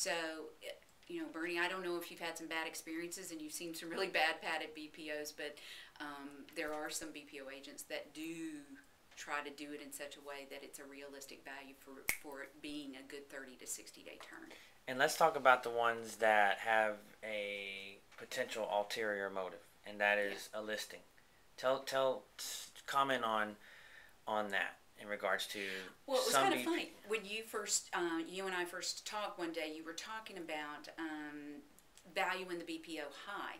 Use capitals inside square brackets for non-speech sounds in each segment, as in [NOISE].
So, you know, Bernie, I don't know if you've had some bad experiences and you've seen some really bad padded BPOs, but um, there are some BPO agents that do try to do it in such a way that it's a realistic value for, for it being a good 30 to 60 day turn. And let's talk about the ones that have a potential ulterior motive, and that is yeah. a listing. Tell, tell, comment on, on that in regards to. Well, it was kind of funny when you first, uh, you and I first talked one day. You were talking about um, value in the BPO high,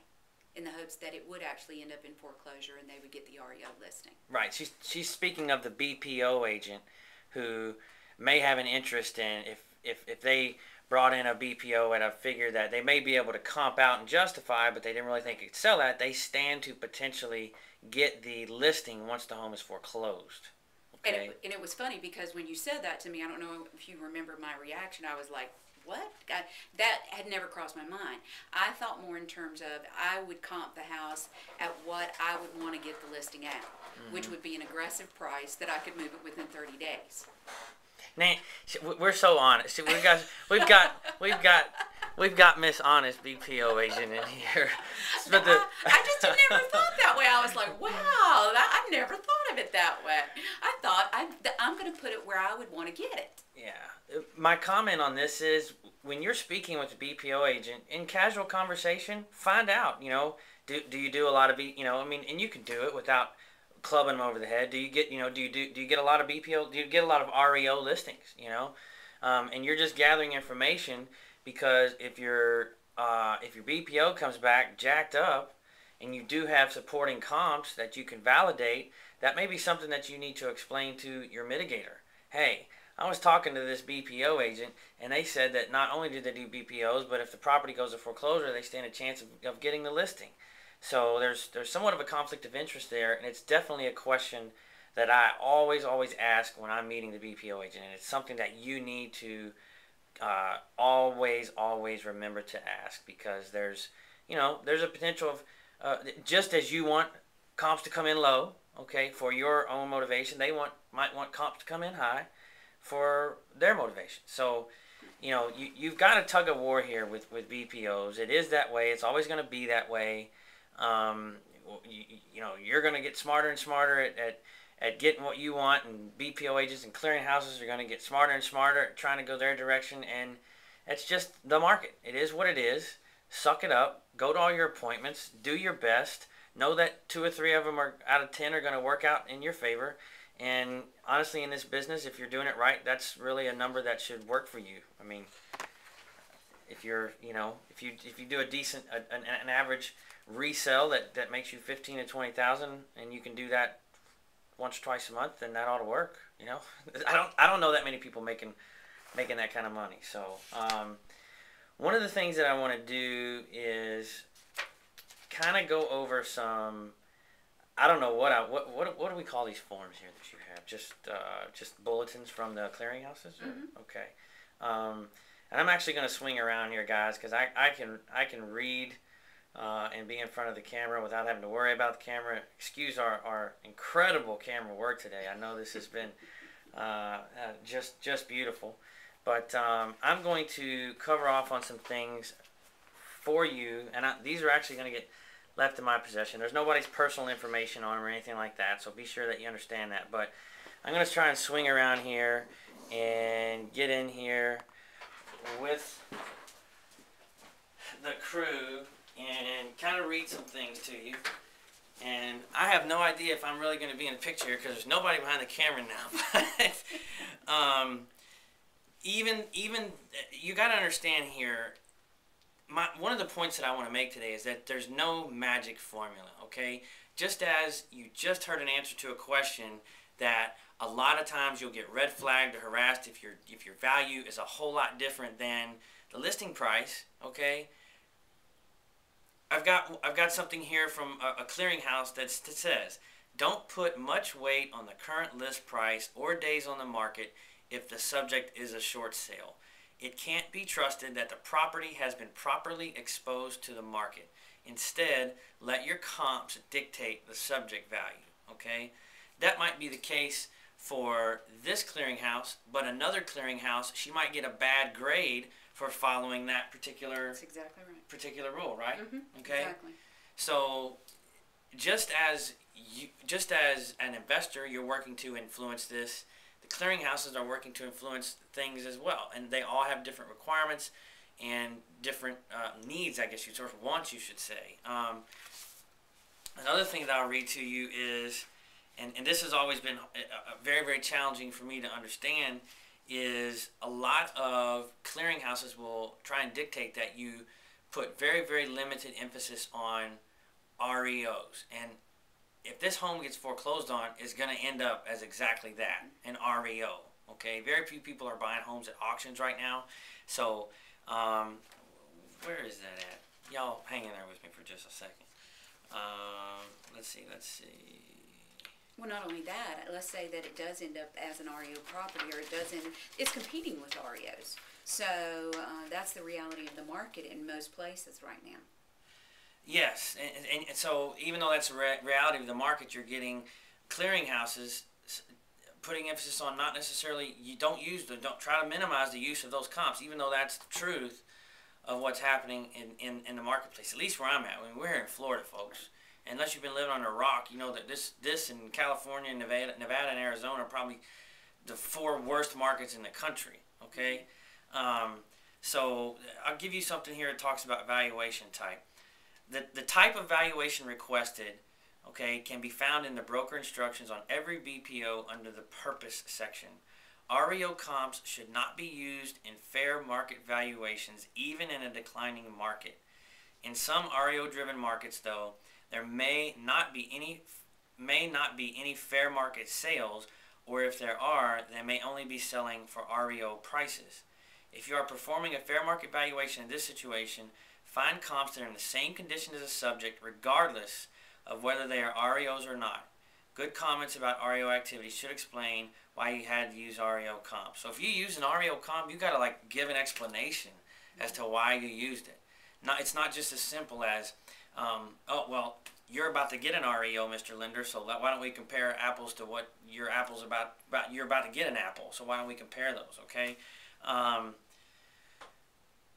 in the hopes that it would actually end up in foreclosure and they would get the REO listing. Right. She's she's speaking of the BPO agent who may have an interest in if if if they brought in a BPO at a figure that they may be able to comp out and justify, but they didn't really think it could sell at, they stand to potentially get the listing once the home is foreclosed. And, it, and it was funny because when you said that to me, I don't know if you remember my reaction. I was like, what? I, that had never crossed my mind. I thought more in terms of I would comp the house at what I would want to get the listing at, mm-hmm. which would be an aggressive price that I could move it within 30 days. Nan, we're so honest. We've got, we've got, we've got, we've got Miss Honest BPO agent in here. [LAUGHS] But the, I, I just [LAUGHS] never thought that way. I was like, wow, that, I've never thought of it that way. I thought I, I'm going to put it where I want to get it. Yeah. My comment on this is when you're speaking with a BPO agent in casual conversation, find out, you know, do, do you do a lot of, you know, I mean, and you can do it without clubbing them over the head. Do you get, you know, do you do, do you get a lot of BPO, do you get a lot of REO listings, you know? Um, and you're just gathering information because if your, uh, if your BPO comes back jacked up and you do have supporting comps that you can validate, that may be something that you need to explain to your mitigator. Hey, I was talking to this BPO agent, and they said that not only do they do BPOs, but if the property goes to foreclosure, they stand a chance of, of getting the listing. So there's there's somewhat of a conflict of interest there, and it's definitely a question that I always always ask when I'm meeting the BPO agent, and it's something that you need to uh, always always remember to ask because there's you know there's a potential of uh, just as you want comps to come in low, okay, for your own motivation, they want might want comps to come in high for their motivation. So, you know, you, you've got a tug of war here with, with BPOs. It is that way. It's always going to be that way. Um, you, you know, you're going to get smarter and smarter at, at, at getting what you want, and BPO agents and clearinghouses are going to get smarter and smarter at trying to go their direction. And it's just the market. It is what it is. Suck it up. Go to all your appointments. Do your best. Know that two or three of them are out of ten are going to work out in your favor and honestly, in this business, if you're doing it right, that's really a number that should work for you. I mean, if you're, you know, if you if you do a decent, a, an, an average resell that, that makes you fifteen to twenty thousand, and you can do that once or twice a month, then that ought to work. You know, [LAUGHS] I don't I don't know that many people making making that kind of money. So um, one of the things that I want to do is kind of go over some I don't know what I what what what do we call these forms here that you have? Just uh, just bulletins from the clearinghouses. Mm-hmm. Okay, um, and I'm actually going to swing around here, guys, because I, I can I can read uh, and be in front of the camera without having to worry about the camera. Excuse our, our incredible camera work today. I know this has [LAUGHS] been uh, uh just just beautiful, but um, I'm going to cover off on some things for you, and I, these are actually going to get left in my possession. There's nobody's personal information on them or anything like that, so be sure that you understand that. But I'm going to try and swing around here and get in here with the crew and kind of read some things to you. And I have no idea if I'm really going to be in the picture because there's nobody behind the camera now. [LAUGHS] But um, even even you got to understand here my, one of the points that I want to make today is that there's no magic formula, okay? Just as you just heard an answer to a question that a lot of times you'll get red flagged or harassed if your if your value is a whole lot different than the listing price, okay? I've got I've got something here from a, a clearinghouse that says don't put much weight on the current list price or days on the market if the subject is a short sale it can't be trusted that the property has been properly exposed to the market. Instead, let your comps dictate the subject value, okay? That might be the case for this clearinghouse, but another clearinghouse, she might get a bad grade for following that particular That's exactly right. particular rule, right? Mhm, Okay. Exactly. So, just as you, just as an investor, you're working to influence this. Clearinghouses are working to influence things as well, and they all have different requirements and different uh, needs. I guess you sort of wants, you should say. Um, another thing that I'll read to you is, and, and this has always been uh, uh, very very challenging for me to understand, is a lot of clearinghouses will try and dictate that you put very very limited emphasis on REOs. And if this home gets foreclosed on, it's going to end up as exactly that an REO. Okay, very few people are buying homes at auctions right now. So, um, where is that at? Y'all hang in there with me for just a second. Um, let's see, let's see. Well, not only that, let's say that it does end up as an REO property, or it doesn't. it's competing with REOs. So, uh, that's the reality of the market in most places right now. Yes, and, and, and so even though that's a re- reality of the market, you're getting clearinghouses putting emphasis on not necessarily you don't use the don't try to minimize the use of those comps, even though that's the truth of what's happening in, in, in the marketplace. At least where I'm at. I mean, we're here in Florida, folks. Unless you've been living on a rock, you know that this this in California, Nevada, Nevada, and Arizona are probably the four worst markets in the country. Okay, um, so I'll give you something here that talks about valuation type. The, the type of valuation requested, okay, can be found in the broker instructions on every BPO under the purpose section. REO comps should not be used in fair market valuations, even in a declining market. In some REO driven markets, though, there may not be any may not be any fair market sales, or if there are, they may only be selling for REO prices. If you are performing a fair market valuation in this situation, Find comps that are in the same condition as the subject, regardless of whether they are REOs or not. Good comments about REO activity should explain why you had to use REO comp. So if you use an REO comp, you got to like give an explanation as to why you used it. Not, it's not just as simple as, um, oh well, you're about to get an REO, Mr. Lender, so why don't we compare apples to what your apple's about? About you're about to get an apple, so why don't we compare those? Okay. Um,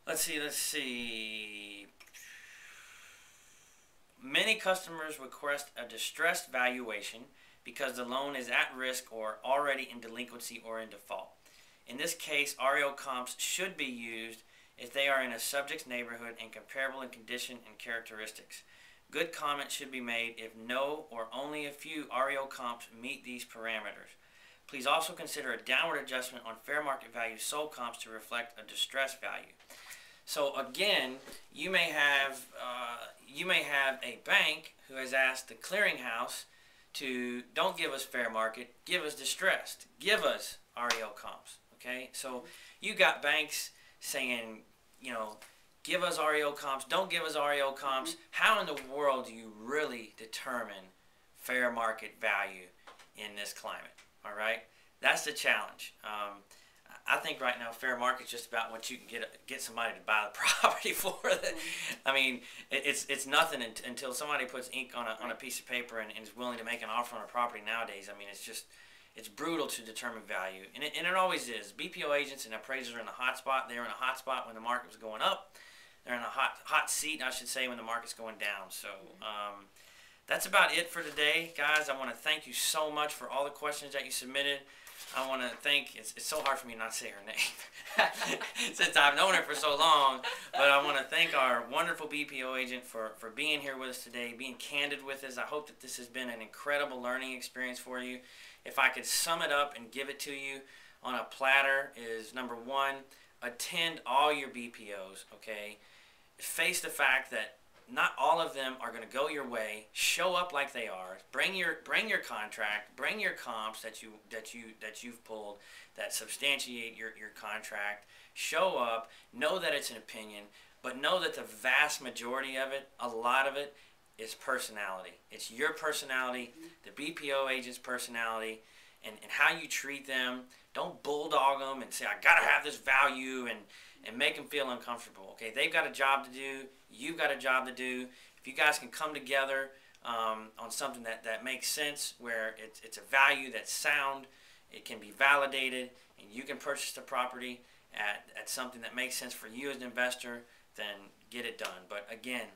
Let's see, let's see. Many customers request a distressed valuation because the loan is at risk or already in delinquency or in default. In this case, REO comps should be used if they are in a subject's neighborhood and comparable in condition and characteristics. Good comments should be made if no or only a few REO comps meet these parameters. Please also consider a downward adjustment on fair market value sold comps to reflect a distressed value. So again, you may have uh, you may have a bank who has asked the clearinghouse to don't give us fair market, give us distressed, give us REO comps. Okay, so you got banks saying, you know, give us REO comps, don't give us REO comps. How in the world do you really determine fair market value in this climate? All right, that's the challenge. Um, I think right now fair market's just about what you can get get somebody to buy the [LAUGHS] property for. I mean, it, it's it's nothing until somebody puts ink on a on a piece of paper and, and, is willing to make an offer on a property nowadays. I mean, it's just it's brutal to determine value, and it, and it always is. BPO agents and appraisers are in a hot spot. They were in a hot spot when the market was going up. They're in a hot hot seat, I should say, when the market's going down. So. Um, that's about it for today, guys. I want to thank you so much for all the questions that you submitted. I want to thank, it's, it's so hard for me not to say her name [LAUGHS] since I've known her for so long, but I want to thank our wonderful BPO agent for, for being here with us today, being candid with us. I hope that this has been an incredible learning experience for you. If I could sum it up and give it to you on a platter is number one, attend all your BPOs, okay? Face the fact that not all of them are going to go your way. Show up like they are. Bring your bring your contract. Bring your comps that you that you that you've pulled that substantiate your your contract. Show up. Know that it's an opinion, but know that the vast majority of it, a lot of it, is personality. It's your personality, the BPO agent's personality, and, and how you treat them. Don't bulldog them and say I gotta have this value and and make them feel uncomfortable. Okay, they've got a job to do. You've got a job to do. If you guys can come together um, on something that, that makes sense, where it's, it's a value that's sound, it can be validated, and you can purchase the property at, at something that makes sense for you as an investor, then get it done. But again,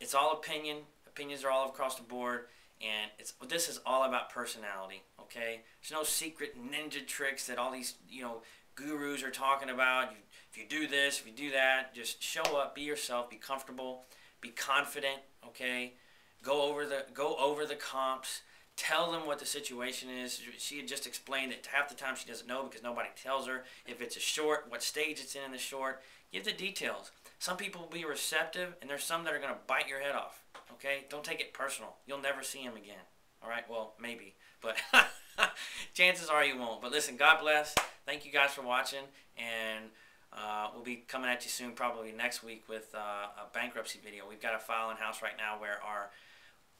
it's all opinion. Opinions are all across the board, and it's this is all about personality. Okay, there's no secret ninja tricks that all these you know gurus are talking about. You, if you do this, if you do that, just show up, be yourself, be comfortable, be confident. Okay, go over the go over the comps. Tell them what the situation is. She had just explained it. Half the time she doesn't know because nobody tells her if it's a short, what stage it's in in the short. Give the details. Some people will be receptive, and there's some that are going to bite your head off. Okay? Don't take it personal. You'll never see them again. All right? Well, maybe. But [LAUGHS] chances are you won't. But listen, God bless. Thank you guys for watching. And uh, we'll be coming at you soon, probably next week, with uh, a bankruptcy video. We've got a file in house right now where our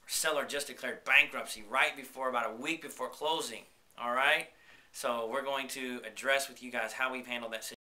seller just declared bankruptcy right before, about a week before closing. All right? So we're going to address with you guys how we've handled that situation.